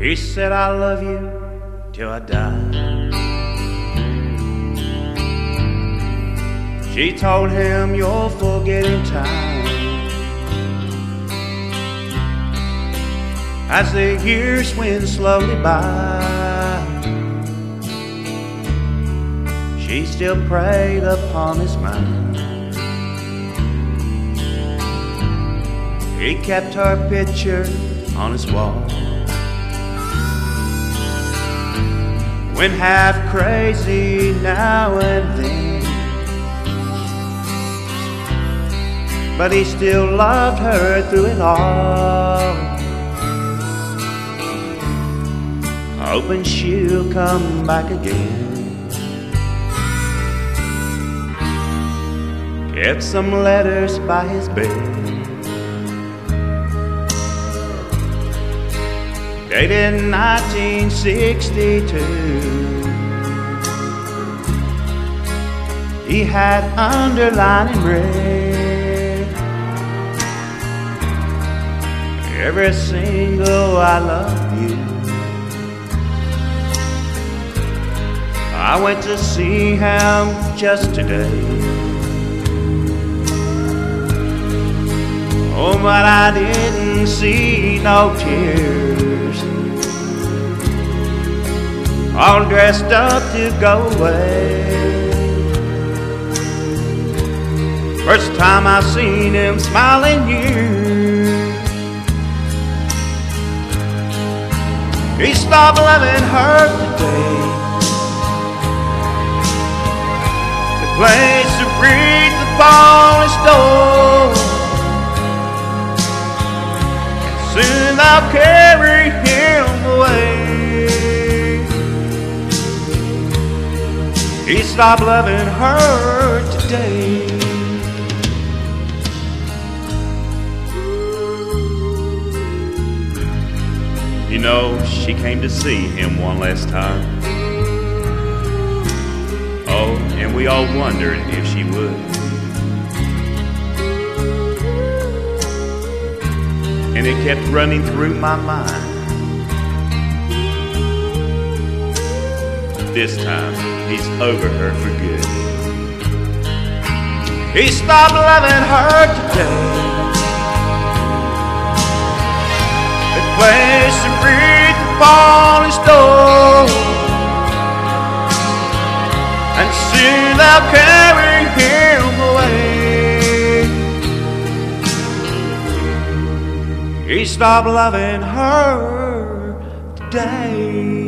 He said, I love you till I die. She told him, You're forgetting time. As the years went slowly by, she still preyed upon his mind. He kept her picture on his wall. Went half crazy now and then. But he still loved her through it all. Hoping she'll come back again. Kept some letters by his bed. Dated 1962. He had underlining red every single I love you. I went to see him just today. Oh, but I didn't see no tears all dressed up to go away. First time I seen him smiling years. He stopped loving her today. The place to breathe the polished door. Stopped loving her today. You know, she came to see him one last time. Oh, and we all wondered if she would. And it kept running through my mind. This time, he's over her for good. He stopped loving her today. The place to breathe the falling stone. And soon they'll carry him away. He stopped loving her today.